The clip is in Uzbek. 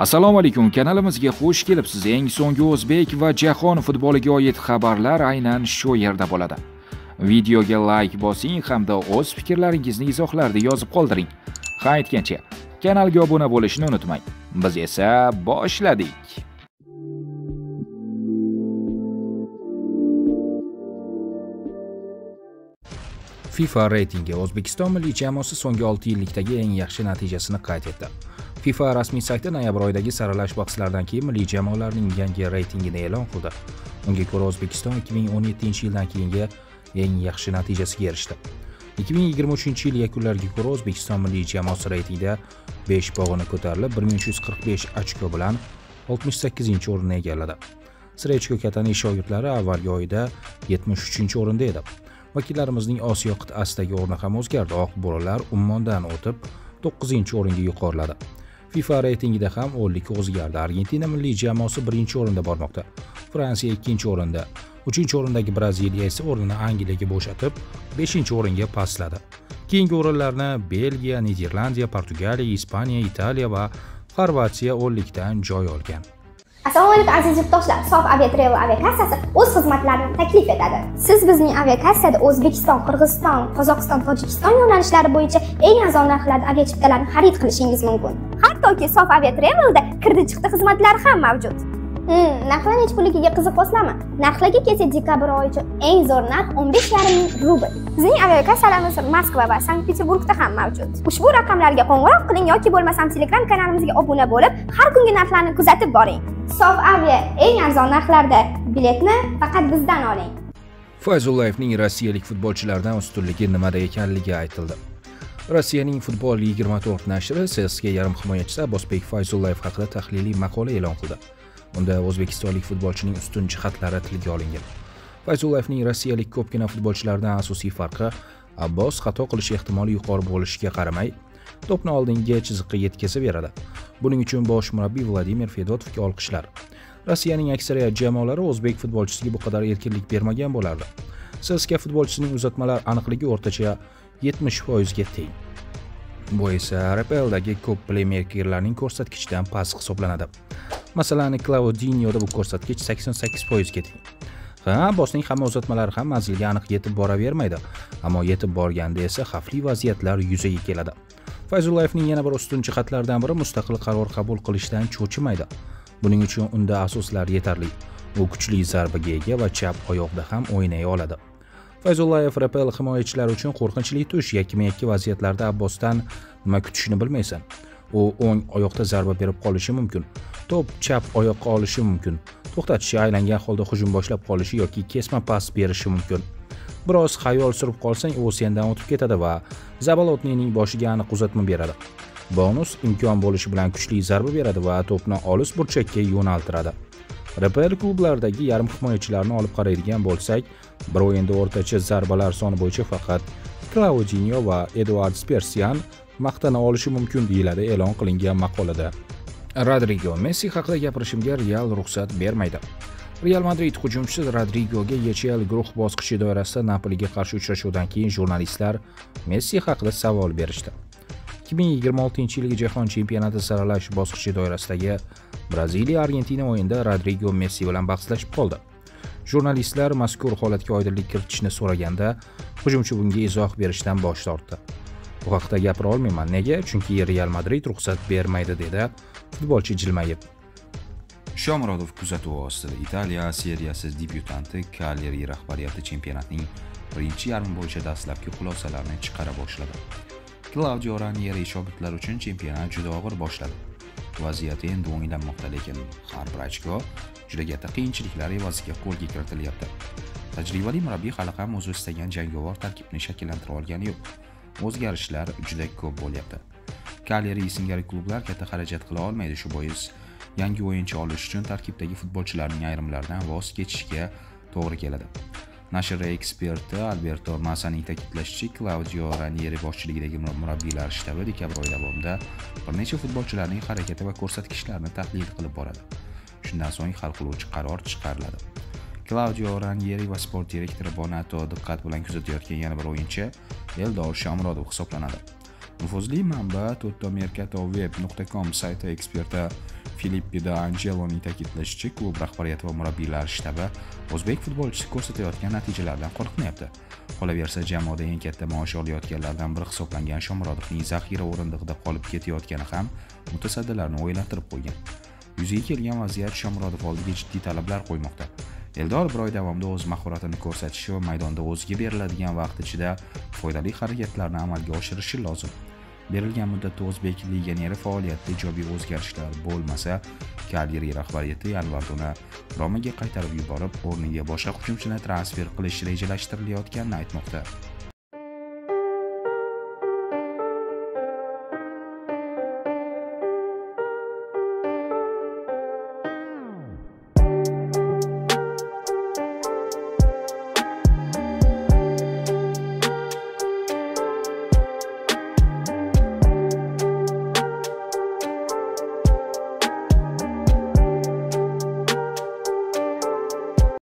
assalomu alaykum. Kanalimizga xush kelibsiz. Eng so'nggi o'zbek va jahon futboliga oid xabarlar aynan shu yerda bo'ladi. Videoga layk bosing hamda o'z fikrlaringizni izohlarda yozib qoldiring. Ha aytgancha kanalga obuna bo'lishni unutmang. Biz esa boshladik. Fifa reytingi o'zbekiston milliy jamoasi so'nggi 6 yillikdagi eng yaxshi natijasini qayd etdi. Fifa rasmiy sayti noyabr oyidagi saralash bahslaridan keyin milliy jamoalarning yangi reytingini e'lon qildi. Unga ko'ra o'zbekiston 2017 yildan keyingi eng yaxshi natijasiga erishdi. 2023 yil yakunlariga ko'ra o'zbekiston milliy jamoasi reytingda 5 pog'ona ko'tarilib 1345 ochko bilan 68 o'rinni egalladi. Srechko katani shogirdlari avvalgi oyda 73 o'rinda edi. Vakillarimizning osiyo qit'asidagi o'rni ham o'zgardi. Oq bo'rilar ummondan o'tib 9 o'ringa yuqoriladi. Fifa reytingida ham o'nlik o'zgardi. Argentina milliy jamoasi birinchi o'rinda bormoqda. Fransiya ikkinchi o'rinda uchinchi o'rindagi braziliya esa o'rnini angliyaga bo'shatib beshinchi o'ringa pastladi. Keyingi o'rinlarni belgiya niderlandiya portugaliya ispaniya italiya va xorvatiya o'nlikdan joy olgan. Assalomu alaykum aziz yurtdoshlar sof aviatravel aviakassasi o'z xizmatlarini taklif etadi siz bizning aviakassada o'zbekiston qirg'iziston qozog'iston tojikiston yo'nalishlari bo'yicha eng arzon narxlarda aviachiptalarni xarid qilishingiz mumkin. Hattoki sof aviatravelda kirdi chiqdi xizmatlari ham mavjud. Hmm, narxlar nechi pulligiga qiziqyapsizlarmi narxlarga kelsak dekabr oyi uchun eng zo'r narx o'n besh yarim ming rubl. Bizning aviakassalarimiz moskva va sankt peterburgda ham mavjud. Ushbu raqamlarga qo'ng'iroq qiling yoki bo'lmasam telegram kanalimizga obuna bo'lib har kungi narxlarni kuzatib boring. Sof avia eng arzon narxlarda. Biletni faqat bizdan oling. Fayzullayevning rossiyalik futbolchilardan ustunligi nimada ekanligi aytildi. Rossiyaning futbol 24 nashri cska yarim himoyachisi abbosbek fayzullayev haqida tahliliy maqola e'lon qildi. Unda o'zbekistonlik futbolchining ustun jihatlari tilga olingan. Fayzullayevning rossiyalik ko'pgina futbolchilardan asosiy farqi abbos xato qilish ehtimoli yuqori bo'lishiga qaramay to'pni oldingi chiziqqa yetkazib beradi. Buning uchun bosh murabbiy vladimir fedotovga olqishlar. Rossiyaning aksariyat jamoalari o'zbek futbolchisiga bu qadar erkinlik bermagan bo'lardi. Cska futbolchisining uzatmalar aniqligi o'rtacha 70 foizga teng. Bu esa rpldagi ko'p pleymerkerlarning ko'rsatkichidan past hisoblanadi. Masalan klaudinyoda bu ko'rsatkich 88 foizga teng. Ha bosning hamma uzatmalari ham manzilga aniq yetib boravermaydi ammo yetib borganda esa xavfli vaziyatlar yuzaga keladi. Fayzullayevning yana bir ustun jihatlaridan biri mustaqil qaror qabul qilishdan cho'chimaydi. Buning uchun unda asoslar yetarli. U kuchli zarbaga ega va chap oyoqda ham o'ynay oladi. Fayzullayev repel himoyachilari uchun qo'rqinchli tush yakkama yakka vaziyatlarda abbosdan nima kutishni bilmaysan. U o'ng oyoqda zarba berib qolishi mumkin to'p chap oyoqqa olishi mumkin to'xtatishi aylangan holda hujum boshlab qolishi yoki kesma pas berishi mumkin. Biroz xayol surib qolsang u sendan o'tib ketadi va zabolotnining boshiga aniq uzatma beradi. Bonus imkon bo'lishi bilan kuchli zarba beradi va to'pni olis burchakka yo'naltiradi. Rpl klublaridagi yarim himoyachilarni olib qaraydigan bo'lsak bir o'yinda o'rtacha zarbalar soni bo'yicha faqat klaudinyo va eduard spersian maqtana olishi mumkin deyiladi e'lon qilingan maqolada. Rodrigo messi haqida gapirishimga real ruxsat bermaydi. Real madrid hujumchisi rodrigoga yechel guruh bosqichi doirasida napoliga qarshi uchrashuvdan keyin jurnalistlar messi haqida savol berishdi. 2026 yilgi jahon chempionati saralash bosqichi doirasidagi braziliya argentina o'yinida rodrigo messi bilan bahslashib qoldi. Jurnalistlar mazkur holatga oydinlik kiritishni so'raganda hujumchi bunga izoh berishdan bosh tortdi. Bu haqida gapira olmayman nega? Chunki real madrid ruxsat bermaydi dedi futbolchi jilmayib. Shomurodov kuzatuvi ostida italiya seriyasi debyutanti kaleri rahbariyati chempionatning birinchi yarmi bo'yicha dastlabki xulosalarni chiqara boshladi. Klaudio ranieri shogirdlar uchun chempionat juda og'ir boshladi. Vaziyat endi o'nglanmoqda lekin har bir ochko juda katta qiyinchiliklar evaziga qo'lga kiritilyapti. Tajribali murabbiy hali ham o'zi istagan jangovar tarkibni shakllantira olgani yo'q. O'zgarishlar juda ko'p bo'lyapti. Kaleri singari klublar katta xarajat qila olmaydi shu bois yangi o'yinchi olish uchun tarkibdagi futbolchilarning ayrimlaridan voz kechishga to'g'ri keladi. Nashr eksperti alberto masaning ta'kidlashicha klaudio ranieri boshchiligidagi murabbiylar shtabi dekabr oyi davomida bir necha futbolchilarning harakati va ko'rsatkichlarini tahlil qilib boradi. Shundan so'ng hal qiluvchi qaror chiqariladi. Klaudio ranyeri va sport direktori bonato diqqat bilan kuzatayotgan yana bir o'yinchi eldor shomurodov hisoblanadi. Nufuzli manba tuttomercatoweb.com sayti eksperti filippi da angeloning ta'kidlashicha klub rahbariyati va murabbiylar shtabi o'zbek futbolchisi ko'rsatayotgan natijalardan qo'rqmayapti qolaversa jamoada eng katta maosh olayotganlardan biri hisoblangan shomurodovning zaxira o'rindig'ida qolib ketayotgani ham mutasaddilarni o'ylantirib qo'ygan yuzaga kelgan vaziyat shomurodov oldiga jiddiy talablar qo'ymoqda eldor bir oy davomida o'z mahoratini ko'rsatishi va maydonda o'ziga beriladigan vaqt ichida foydali harakatlarni amalga oshirishi lozim berilgan muddatda o'zbek legioneri faoliyatida ijobiy o'zgarishlar bo'lmasa kalyeri rahbariyati yanvar uni romaga qaytarib yuborib o'rniga boshqa hujumchini transfer qilish rejalashtirilayotganini aytmoqda.